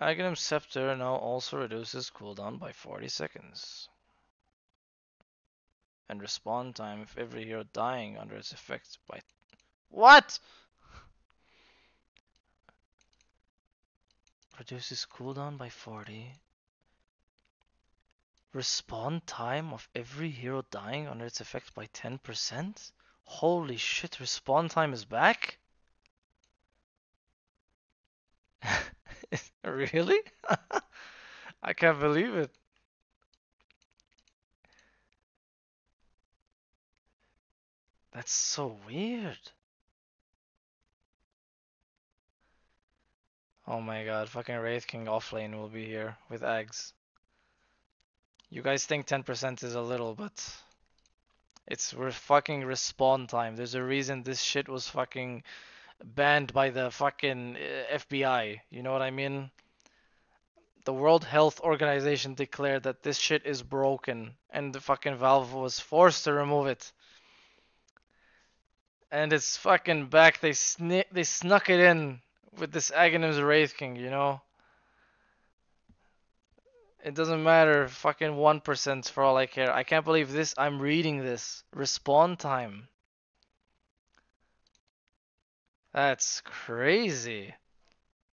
Aghanim Scepter now also reduces cooldown by 40 seconds. And respawn time of every hero dying under its effects by. What? Reduces cooldown by 40. Respawn time of every hero dying under its effect by 10%? Holy shit, respawn time is back? really? I can't believe it. That's so weird. Oh my god, fucking Wraith King offlane will be here with aghs. You guys think 10% is a little, but it's re fucking respawn time. There's a reason this shit was fucking banned by the fucking uh, FBI. You know what I mean? The World Health Organization declared that this shit is broken and the fucking Valve was forced to remove it. And it's fucking back. They sni they snuck it in with this Aghanim's Wraith King, you know? It doesn't matter, fucking 1% for all I care. I can't believe this. I'm reading this. Respawn time. That's crazy.